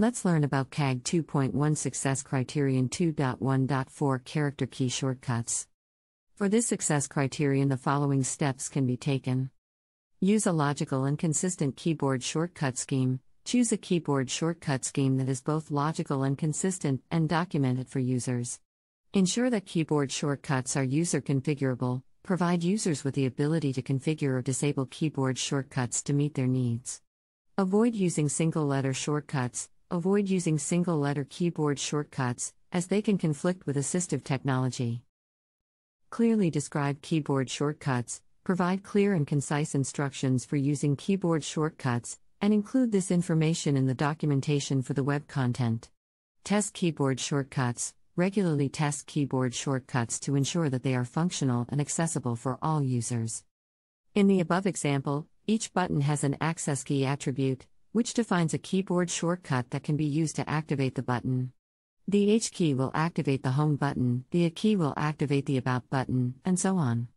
Let's learn about WCAG 2.1 Success Criterion 2.1.4 Character Key Shortcuts. For this success criterion, the following steps can be taken. Use a logical and consistent keyboard shortcut scheme. Choose a keyboard shortcut scheme that is both logical and consistent and documented for users. Ensure that keyboard shortcuts are user configurable. Provide users with the ability to configure or disable keyboard shortcuts to meet their needs. Avoid using single letter shortcuts. Avoid using single letter keyboard shortcuts, as they can conflict with assistive technology. Clearly describe keyboard shortcuts, provide clear and concise instructions for using keyboard shortcuts, and include this information in the documentation for the web content. Test keyboard shortcuts. Regularly test keyboard shortcuts to ensure that they are functional and accessible for all users. In the above example, each button has an access key attribute, which defines a keyboard shortcut that can be used to activate the button. The H key will activate the Home button, the A key will activate the About button, and so on.